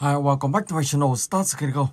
Hi, welcome back to my channel. Start to go.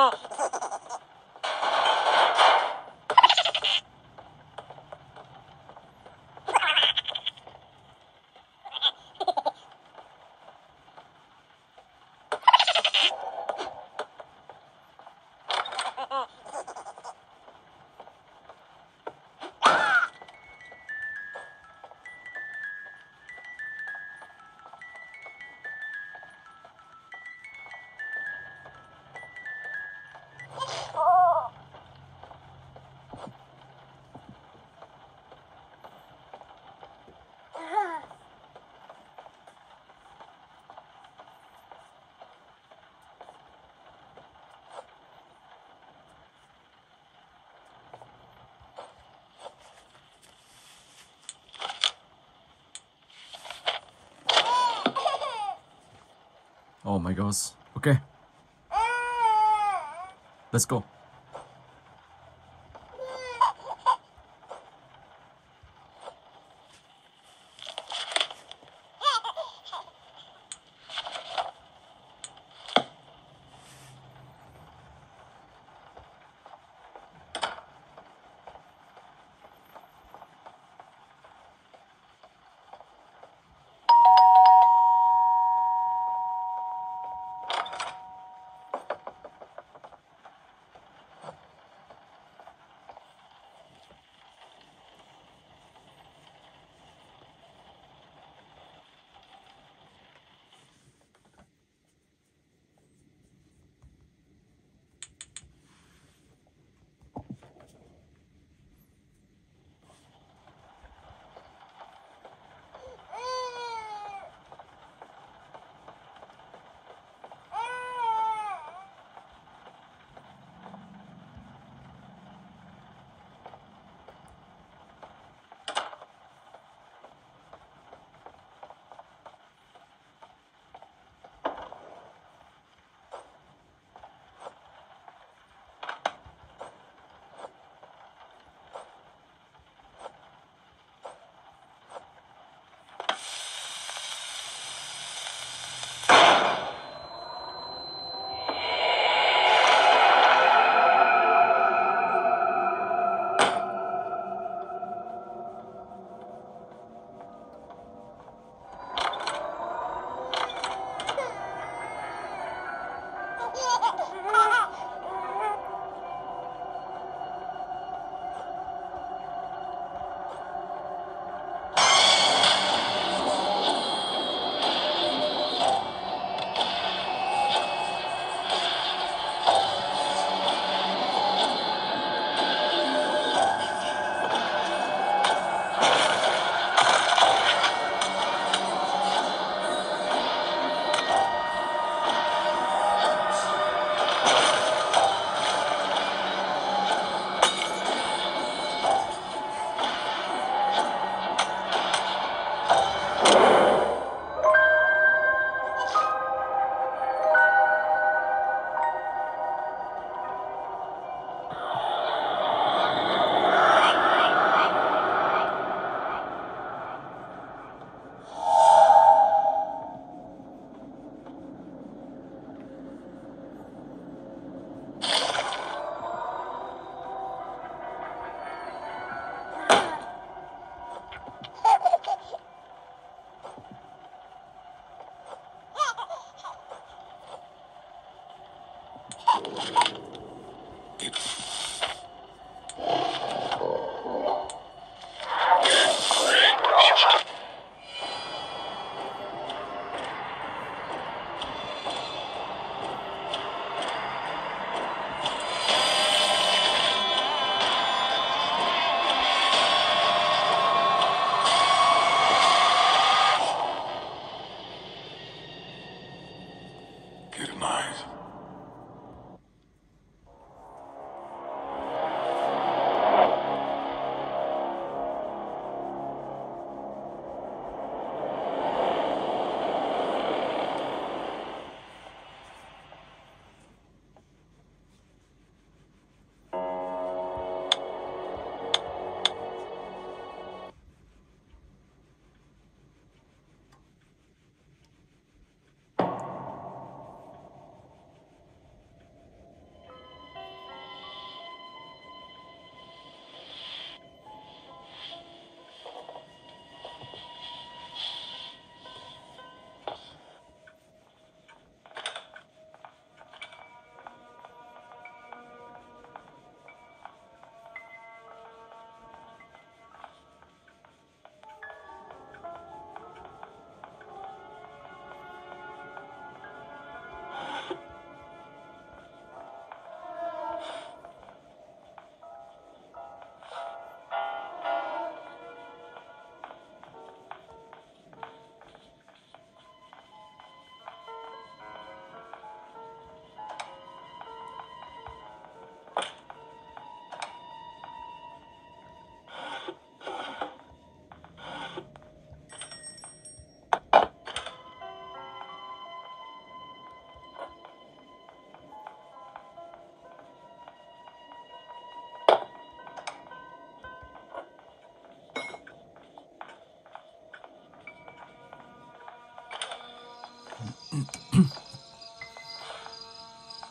啊。Oh my gosh. Okay. Let's go.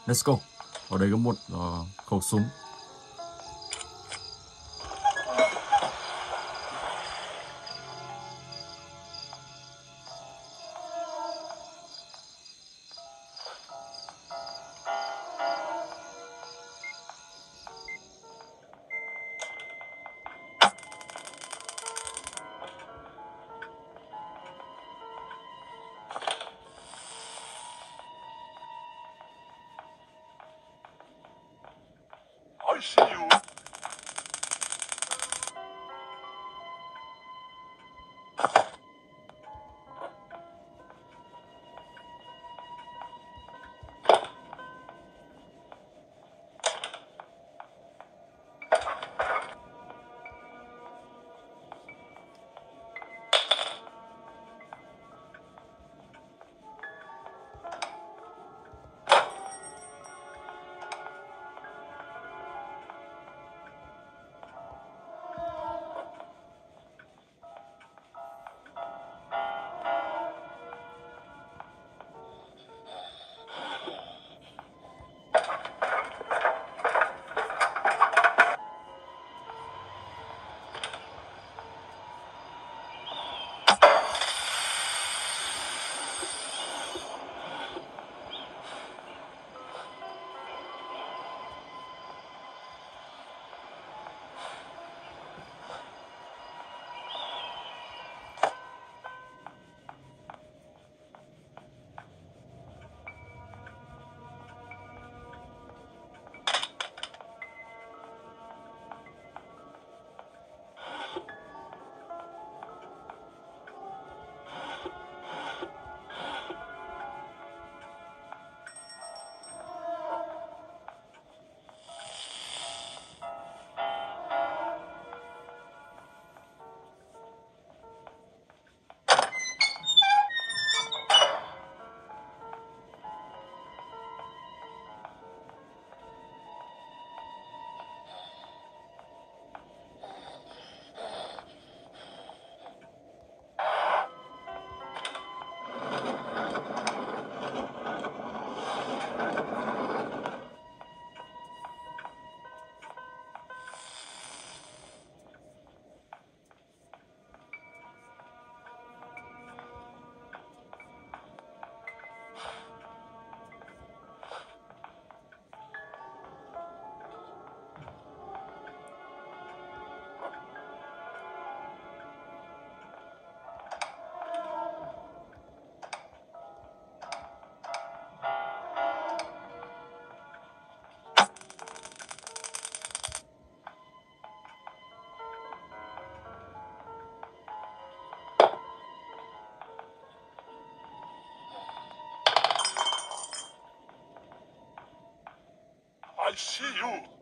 Let's go. Ở đây có một uh, khẩu súng. See.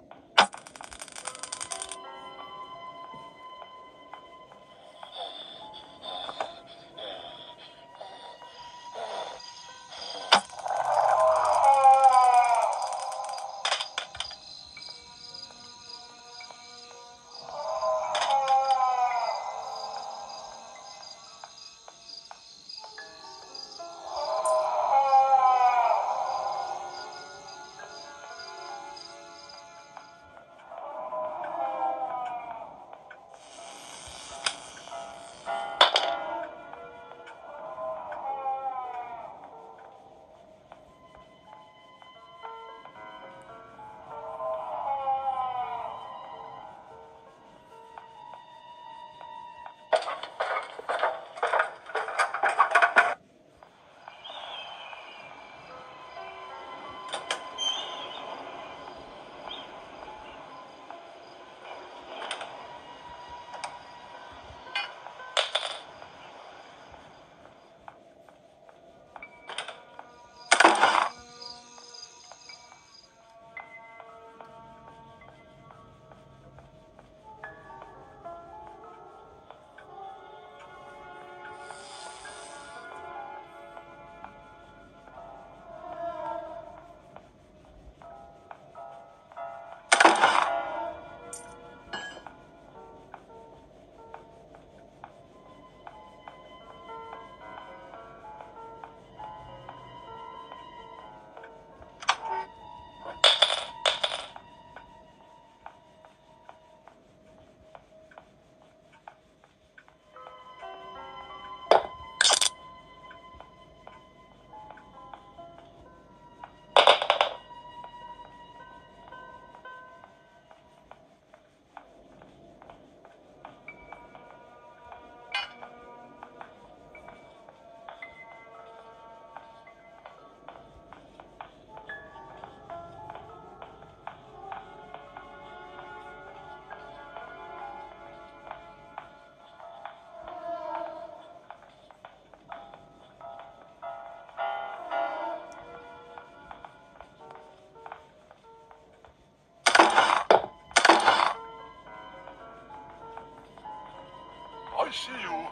See you.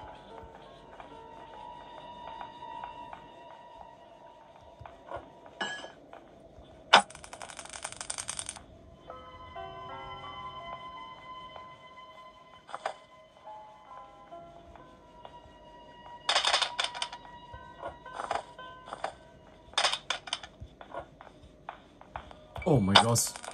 Oh my god.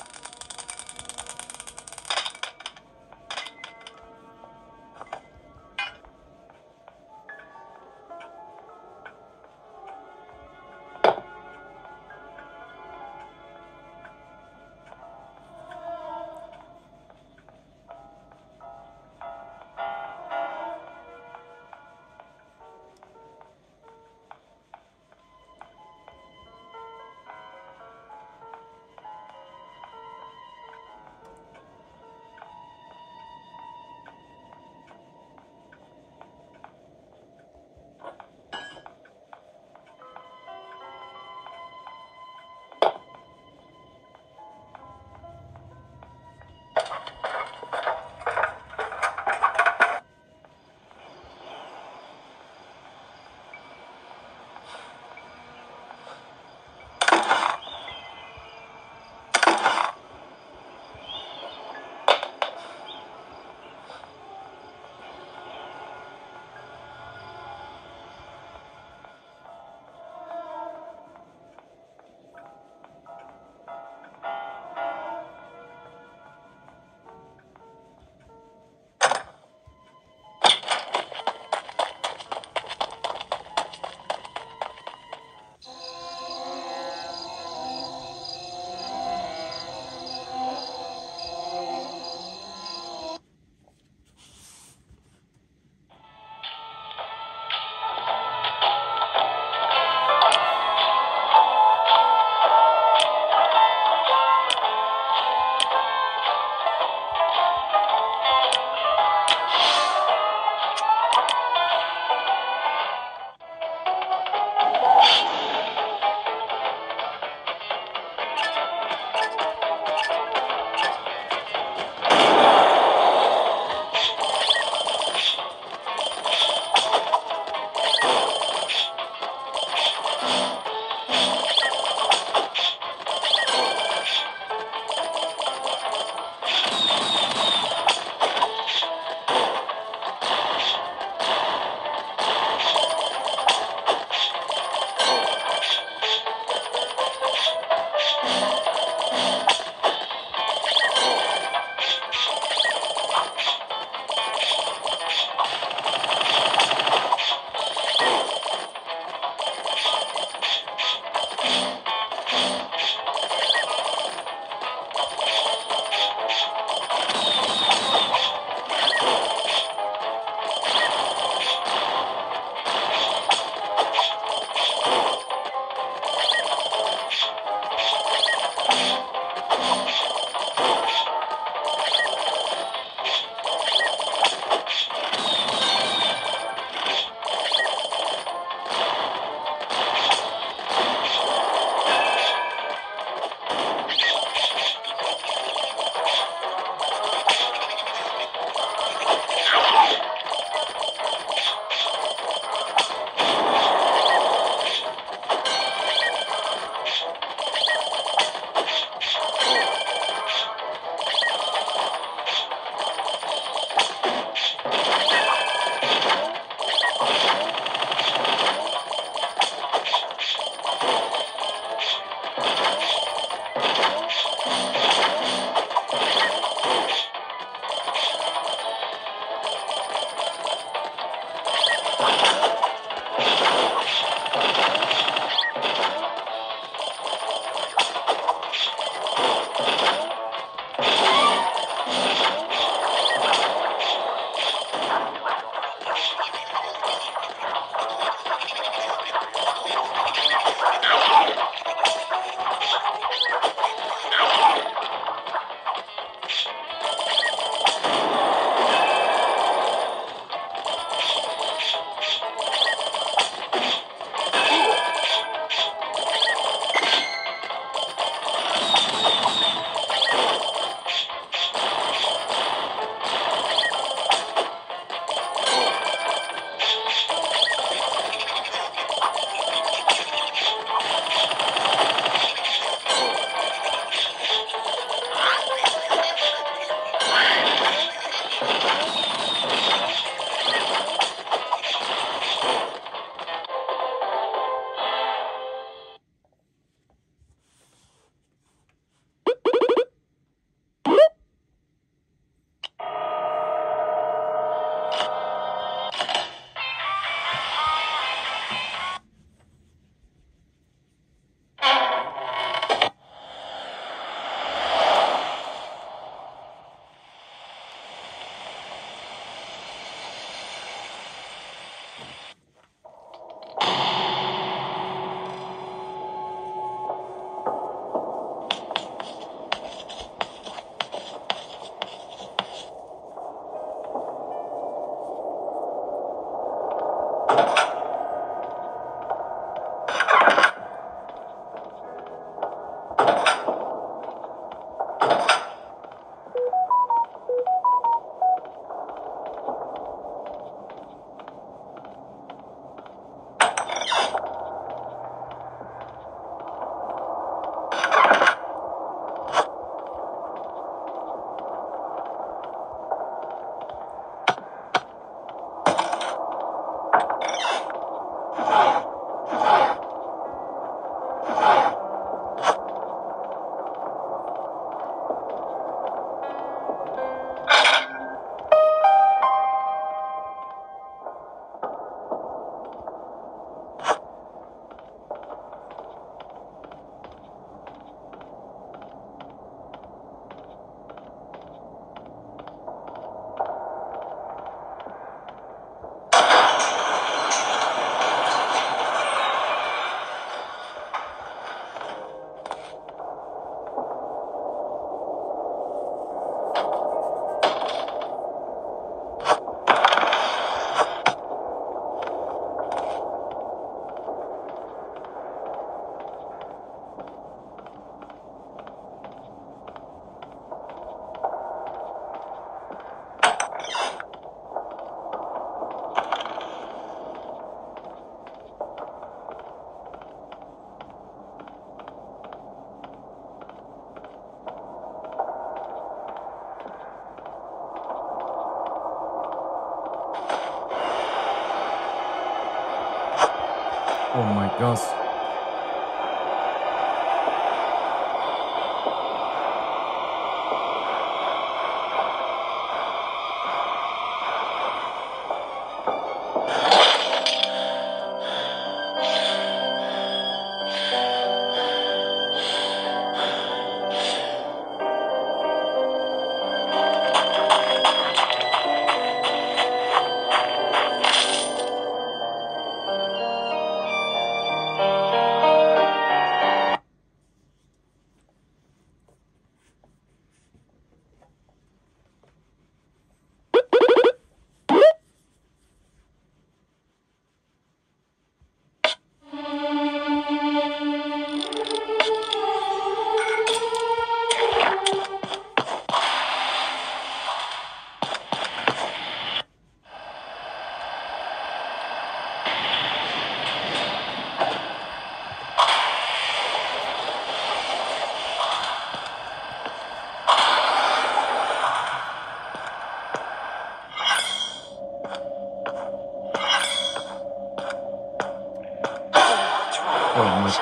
Oh my god.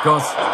Discussed.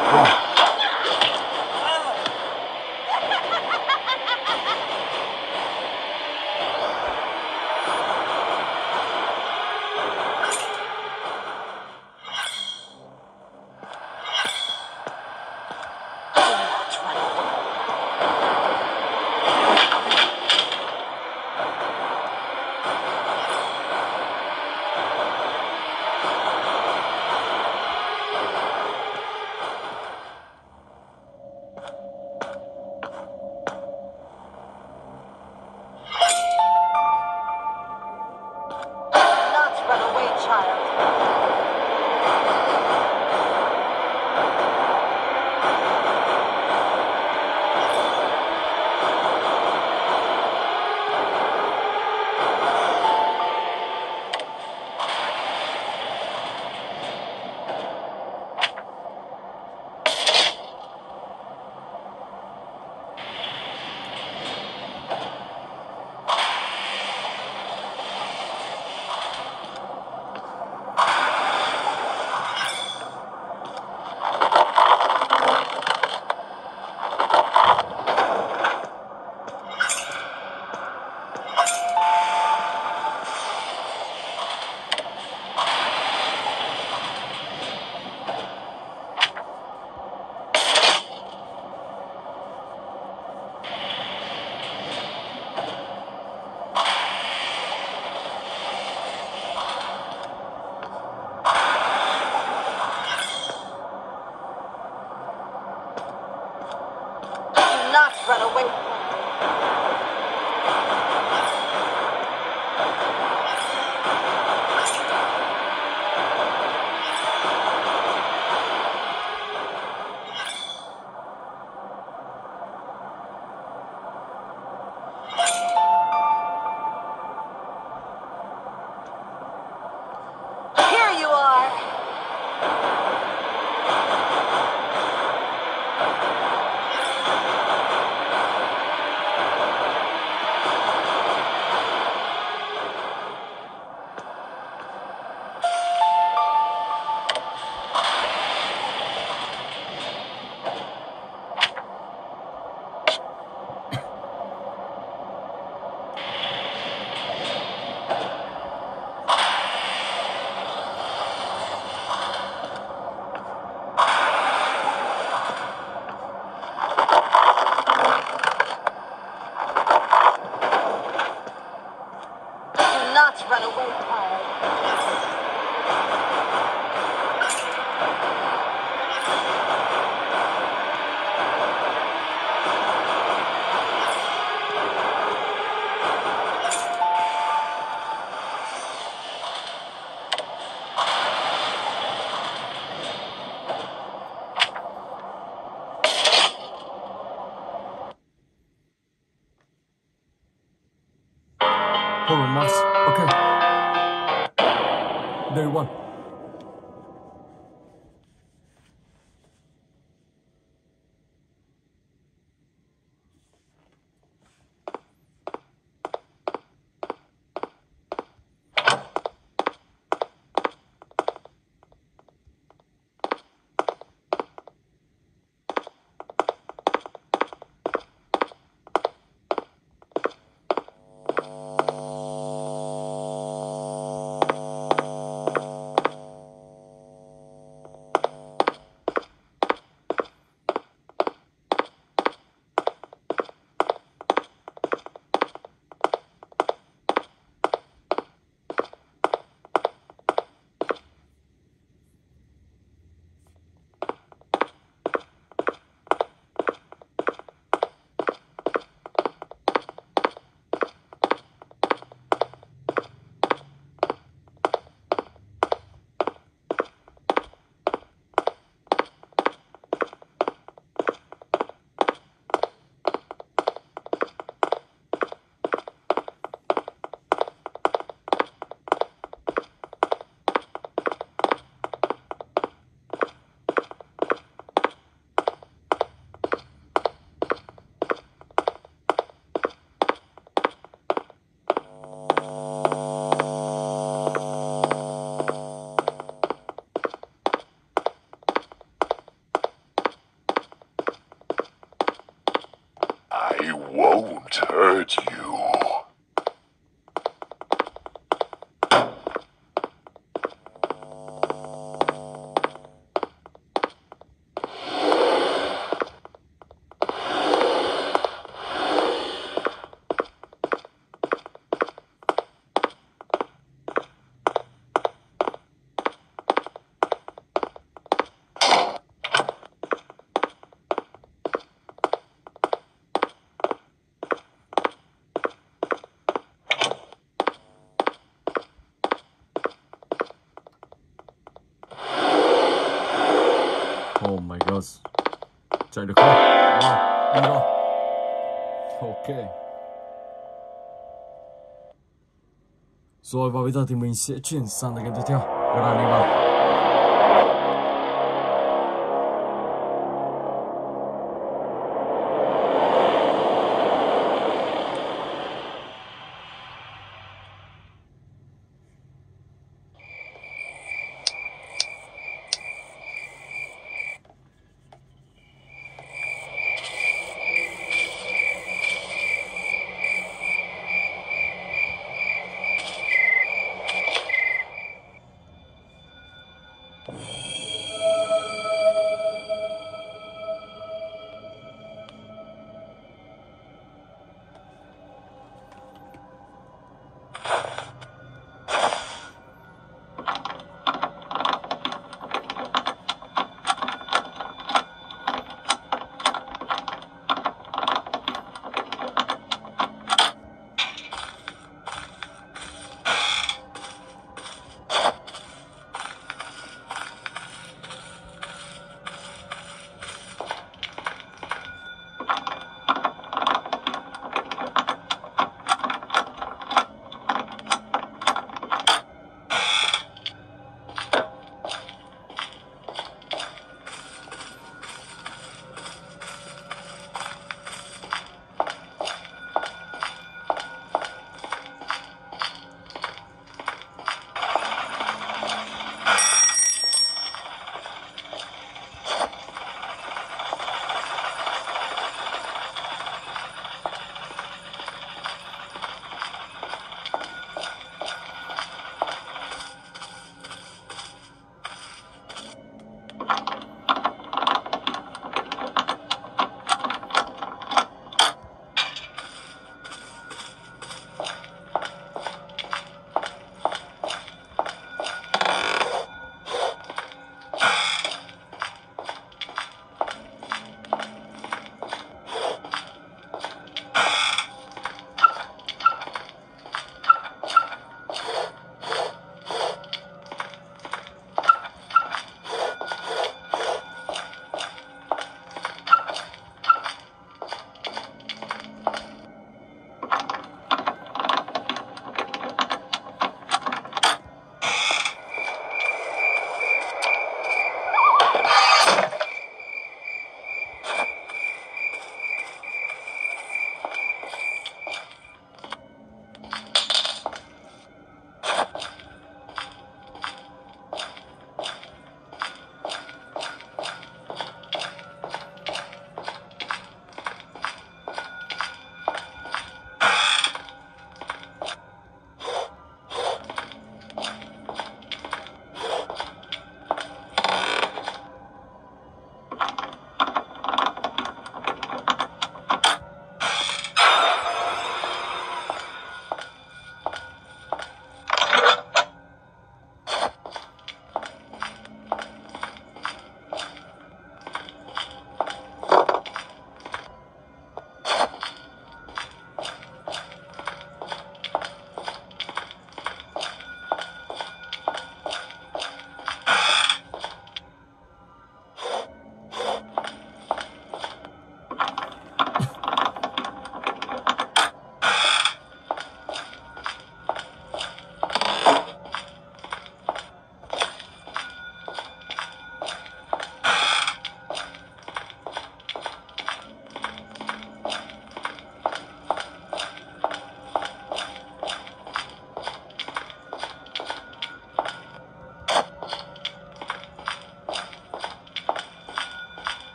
Rồi, và bây giờ thì mình sẽ chuyển sang cái game tiếp theo. Các bạn đi vào.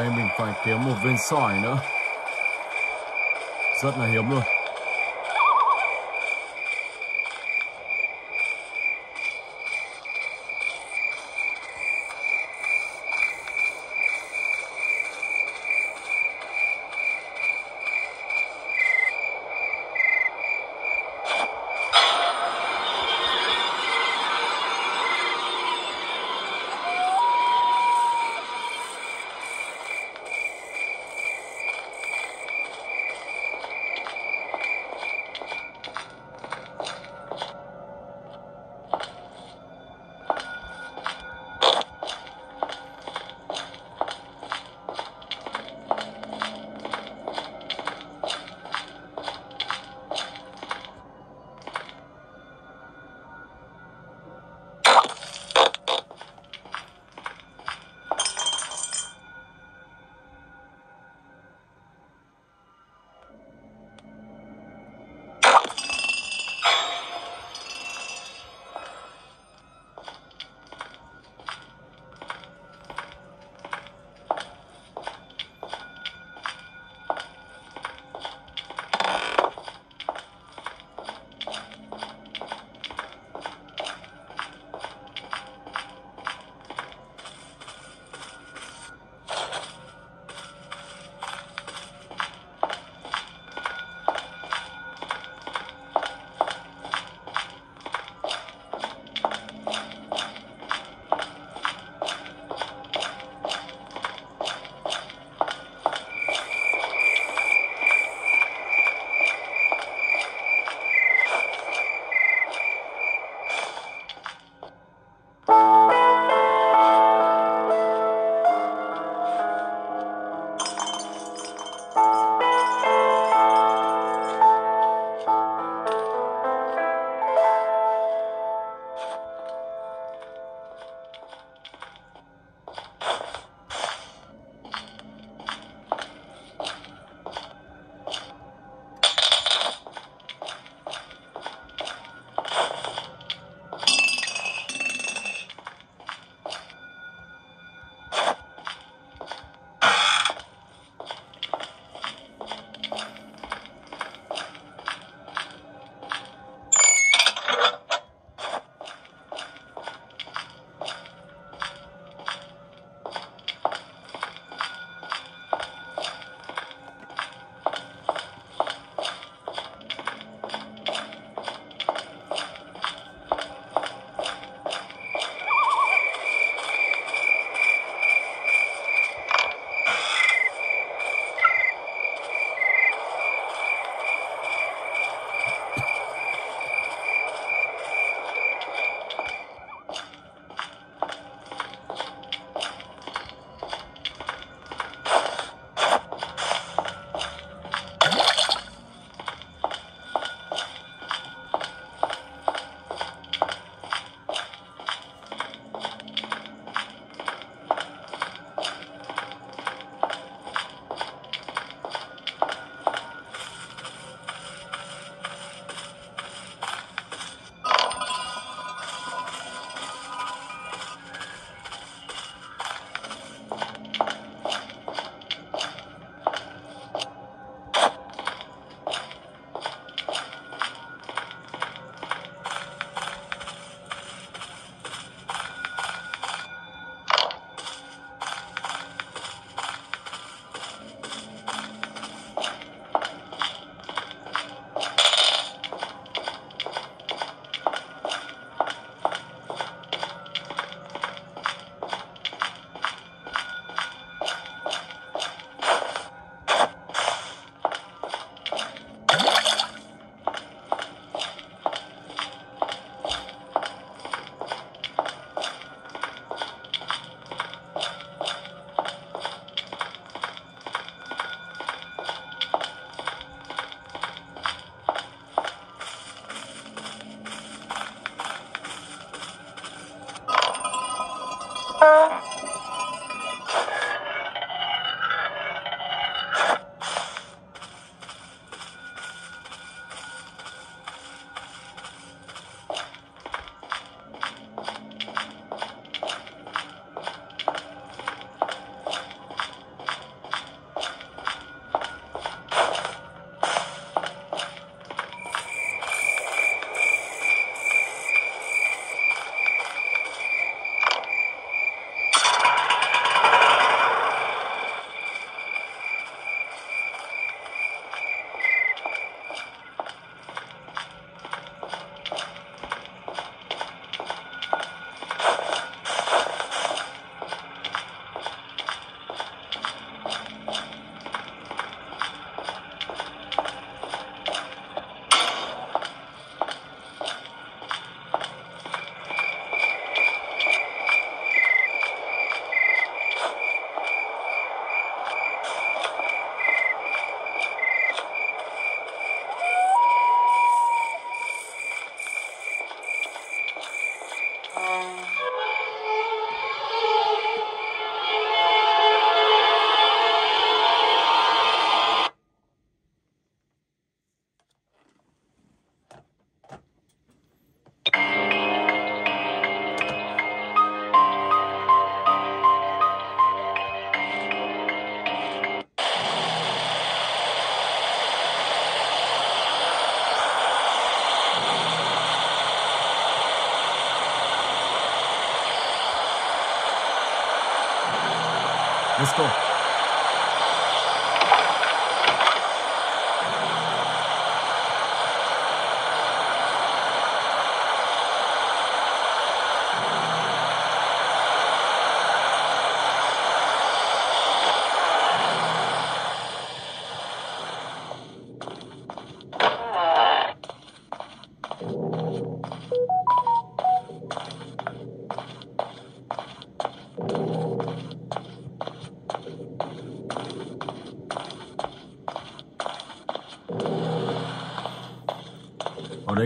đây mình phải kiếm một viên sỏi nữa. Rất là hiếm luôn.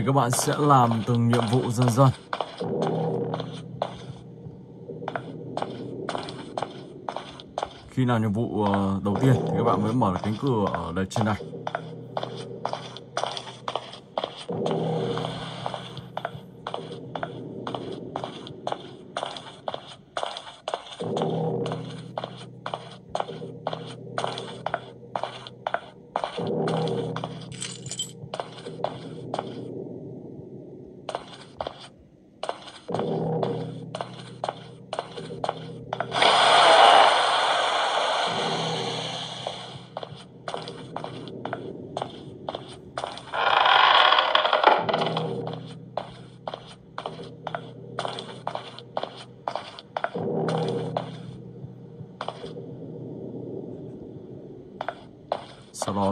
Các bạn sẽ làm từng nhiệm vụ dần dần. Khi nào nhiệm vụ ờ, đầu tiên thì các bạn mới mở cánh cửa ở đây trên này.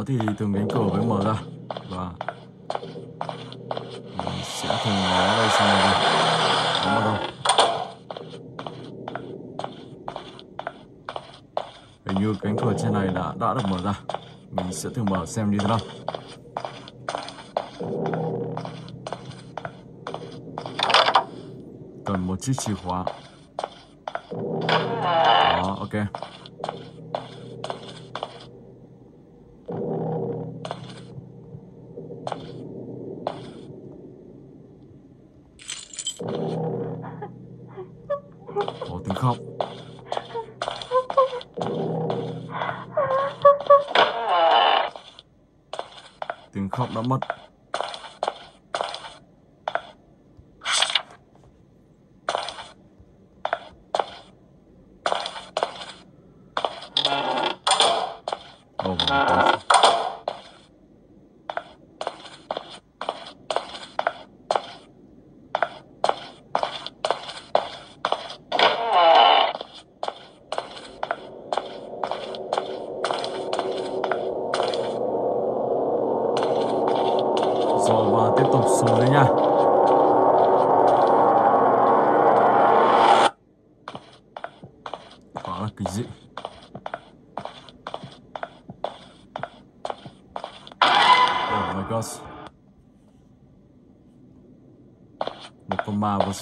Đó thì thường cánh cửa mới mở ra. Và mình sẽ thường nó đây xong rồi nó bắt đầu hình như cánh cửa trên này đã đã được mở ra. Mình sẽ thử mở xem như thế nào. Cần một chiếc chìa khóa. Đó, ok. Uh...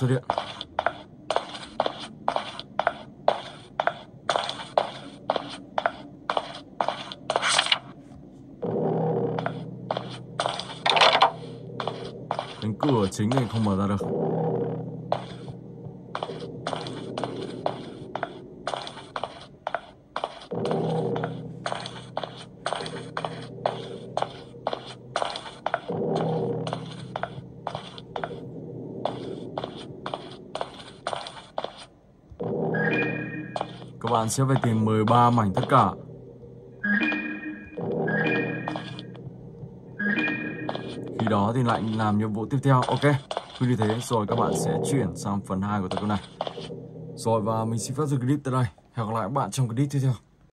吃这 bạn sẽ phải tìm 13 mảnh tất cả. Khi đó thì lại làm nhiệm vụ tiếp theo. Ok, cứ như thế rồi các bạn sẽ chuyển sang phần 2 của tập này. Rồi và mình xin phép dừng clip tại đây. Hẹn gặp lại các bạn trong clip tiếp theo.